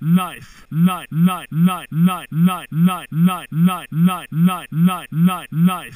knife, knife, knife, knife, knife, knife, knife, knife, knife, knife, knife, knife, knife.